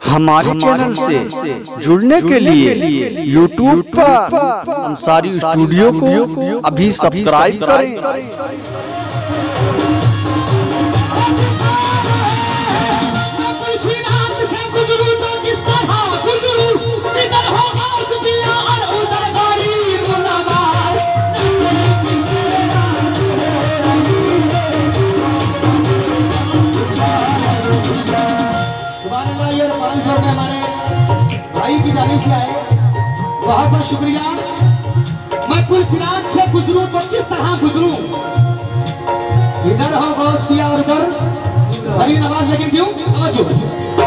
ہمارے چینل سے جڑنے کے لیے یوٹیوب پر انصاری اسٹوڈیو کو ابھی سبسکرائب کریں۔ بھائی کی جانب سے آئے۔ بہت بہت شکریہ۔ میں کل سرات سے گزروں تو کس طرح گزروں؟ ادھر ہو، غوث کیا اور ادھر؟ بھری نواز، لیکن کیوں؟ توجہ۔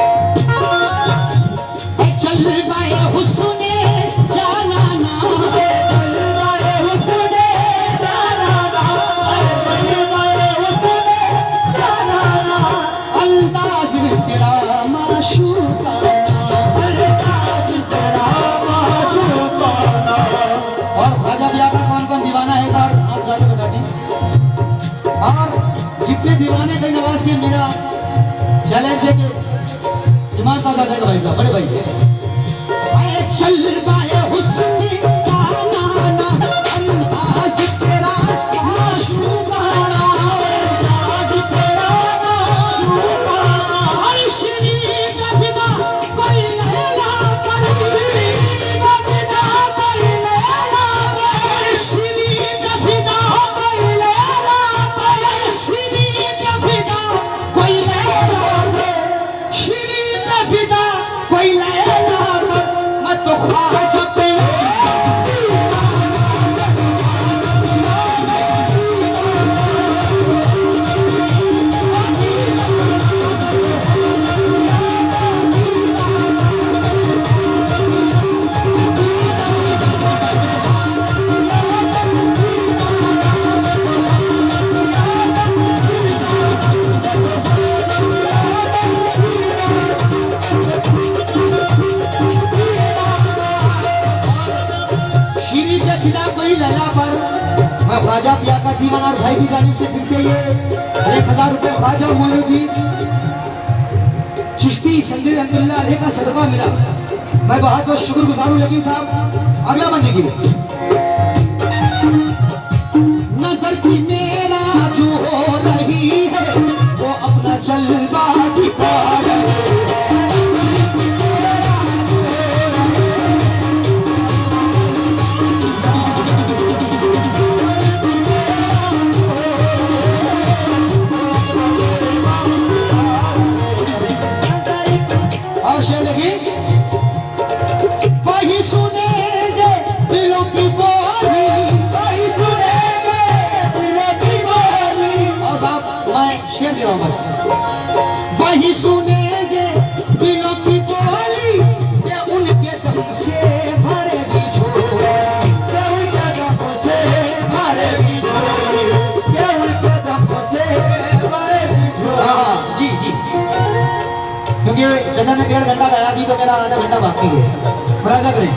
چیلنج ہے ایمان صاحب دے گا بھائی صاحب بڑے بھائی اے چل بائے میں تو خواجہ کے فدا کوئی لیلا پر میں خواجہ پیا کا دیوان اور بھائی کی جانب سے پھر سے یہ ایک ہزار روپے خواجہ معین الدین چشتی سنجر عبداللہ علیہ کا صدقہ ملا میں بہت بہت شکر گزار ہوں لیکن صاحب اگلا بندے کی نظر کی شیر بس وہی سنیں گے دلوں کی بولی کہ ان کے دم سے بھرے گی جھولی کہ ان کے دم سے بھرے گی جھولی کہ ان کے دم سے بھرے گی جھولی ہاں، جی جی۔ کیونکہ جیسا نے ڈیڑھ گھنٹہ گیا ابھی تو میرا آدھا گھنٹہ باقی ہے۔ مراجہ کریں۔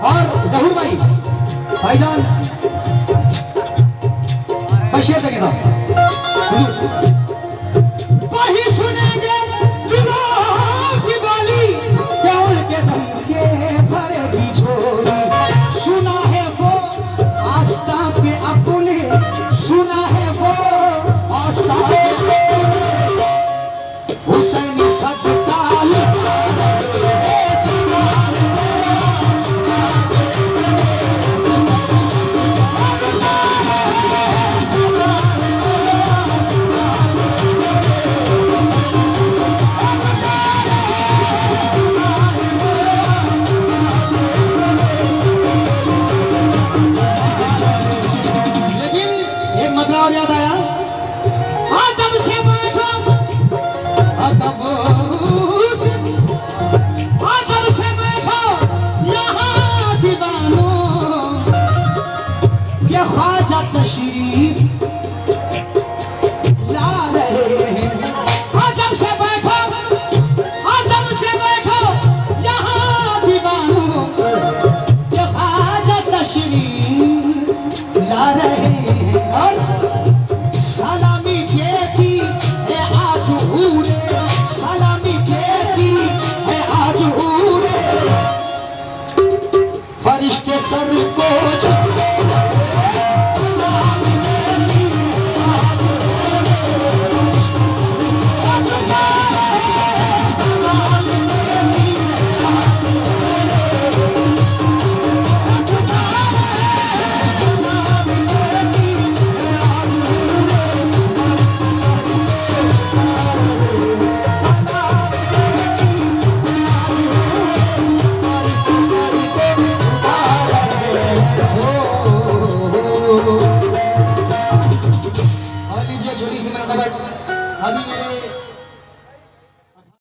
اور ظہور بھائی بھائی جان بشیر سے کے ساتھ۔ Ooh.